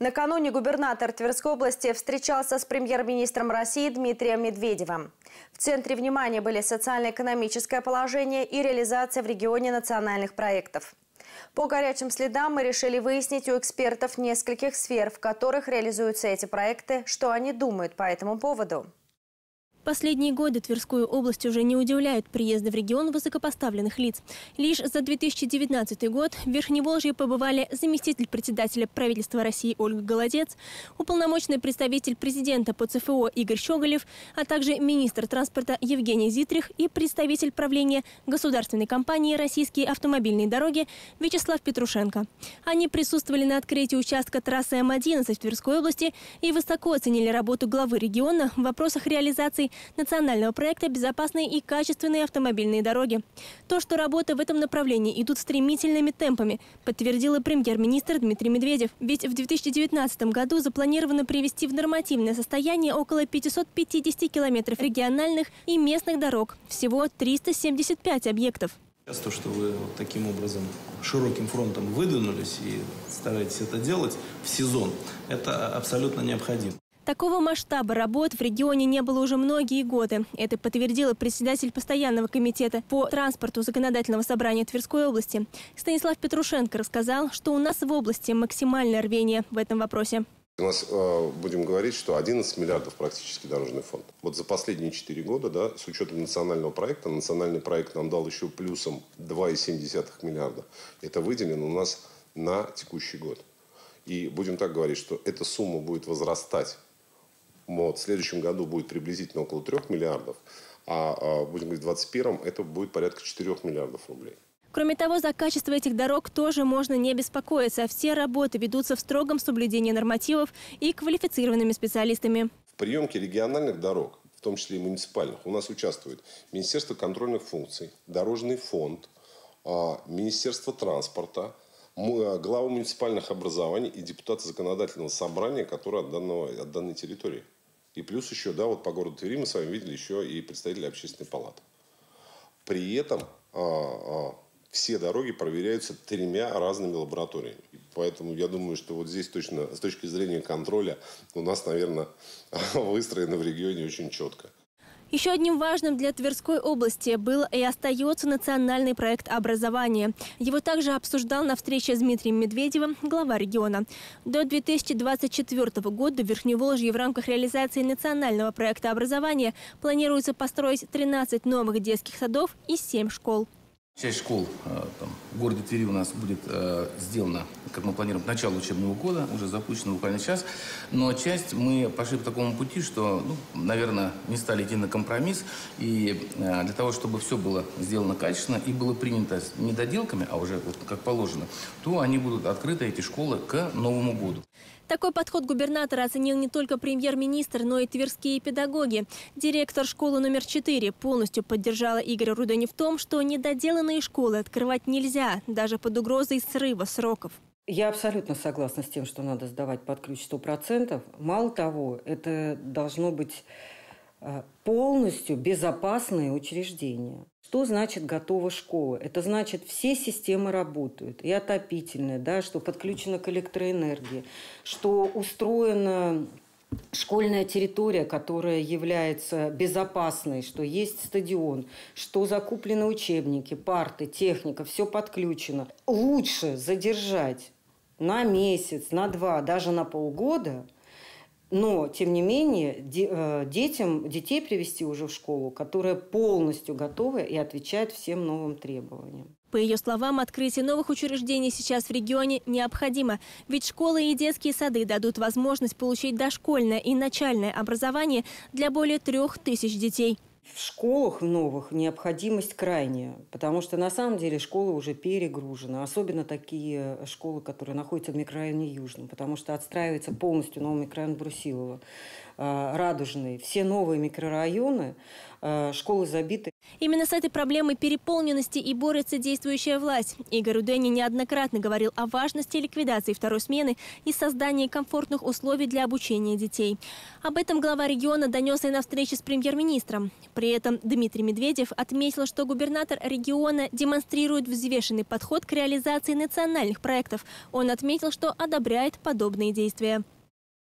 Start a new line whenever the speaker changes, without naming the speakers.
Накануне губернатор Тверской области встречался с премьер-министром России Дмитрием Медведевым. В центре внимания были социально-экономическое положение и реализация в регионе национальных проектов. По горячим следам мы решили выяснить у экспертов нескольких сфер, в которых реализуются эти проекты, что они думают по этому поводу.
Последние годы Тверскую область уже не удивляют приезды в регион высокопоставленных лиц. Лишь за 2019 год в Верхневолжье побывали заместитель председателя правительства России Ольга Голодец, уполномоченный представитель президента по ЦФО Игорь Щеголев, а также министр транспорта Евгений Зитрих и представитель правления государственной компании «Российские автомобильные дороги» Вячеслав Петрушенко. Они присутствовали на открытии участка трассы М11 в Тверской области и высоко оценили работу главы региона в вопросах реализации национального проекта «Безопасные и качественные автомобильные дороги». То, что работы в этом направлении идут стремительными темпами, подтвердил и премьер-министр Дмитрий Медведев. Ведь в 2019 году запланировано привести в нормативное состояние около 550 километров региональных и местных дорог. Всего 375 объектов.
То, что вы вот таким образом широким фронтом выдвинулись и стараетесь это делать в сезон, это абсолютно необходимо.
Такого масштаба работ в регионе не было уже многие годы. Это подтвердила председатель постоянного комитета по транспорту законодательного собрания Тверской области. Станислав Петрушенко рассказал, что у нас в области максимальное рвение в этом вопросе.
У нас, э, будем говорить, что 11 миллиардов практически дорожный фонд. Вот за последние 4 года, да, с учетом национального проекта, национальный проект нам дал еще плюсом 2,7 миллиарда. Это выделено у нас на текущий год. И будем так говорить, что эта сумма будет возрастать вот, в следующем году будет приблизительно около 3 миллиардов, а, а будем говорить, в 2021 это будет порядка 4 миллиардов рублей.
Кроме того, за качество этих дорог тоже можно не беспокоиться. Все работы ведутся в строгом соблюдении нормативов и квалифицированными специалистами.
В приемке региональных дорог, в том числе и муниципальных, у нас участвует Министерство контрольных функций, Дорожный фонд, а, Министерство транспорта, а, глава муниципальных образований и депутаты законодательного собрания, которые от, данного, от данной территории. И плюс еще, да, вот по городу Твери мы с вами видели еще и представители общественной палаты. При этом а, а, все дороги проверяются тремя разными лабораториями. Поэтому я думаю, что вот здесь точно с точки зрения контроля у нас, наверное, выстроено в регионе очень четко.
Еще одним важным для Тверской области был и остается национальный проект образования. Его также обсуждал на встрече с Дмитрием Медведевым глава региона. До 2024 года в Верхневолжье в рамках реализации национального проекта образования планируется построить 13 новых детских садов и 7 школ.
Часть школ э, там, в городе Твери у нас будет э, сделана, как мы планируем, к началу учебного года, уже запущена буквально сейчас. Но часть мы пошли по такому пути, что, ну, наверное, не стали идти на компромисс. И э, для того, чтобы все было сделано качественно и было принято не доделками, а уже вот как положено, то они будут открыты, эти школы, к Новому году.
Такой подход губернатора оценил не только премьер-министр, но и тверские педагоги. Директор школы номер 4 полностью поддержала Игоря Рудони в том, что недоделанные школы открывать нельзя, даже под угрозой срыва сроков.
Я абсолютно согласна с тем, что надо сдавать под ключ 100%. Мало того, это должно быть полностью безопасные учреждения. Что значит готова школа? Это значит, все системы работают. И отопительная, да, что подключена к электроэнергии, что устроена школьная территория, которая является безопасной, что есть стадион, что закуплены учебники, парты, техника, все подключено. Лучше задержать на месяц, на два, даже на полгода – но, тем не менее, э, детям, детей привести уже в школу, которая полностью готова и отвечает всем новым требованиям.
По ее словам, открытие новых учреждений сейчас в регионе необходимо, ведь школы и детские сады дадут возможность получить дошкольное и начальное образование для более трех тысяч детей.
В школах новых необходимость крайняя, потому что на самом деле школы уже перегружены, особенно такие школы, которые находятся в микрорайоне Южном, потому что отстраивается полностью новый микрорайон Брусилова, э, Радужный. Все новые микрорайоны, э, школы забиты.
Именно с этой проблемой переполненности и борется действующая власть. Игорь Удени неоднократно говорил о важности ликвидации второй смены и создании комфортных условий для обучения детей. Об этом глава региона донес и на встрече с премьер-министром. При этом Дмитрий Медведев отметил, что губернатор региона демонстрирует взвешенный подход к реализации национальных проектов. Он отметил, что одобряет подобные действия.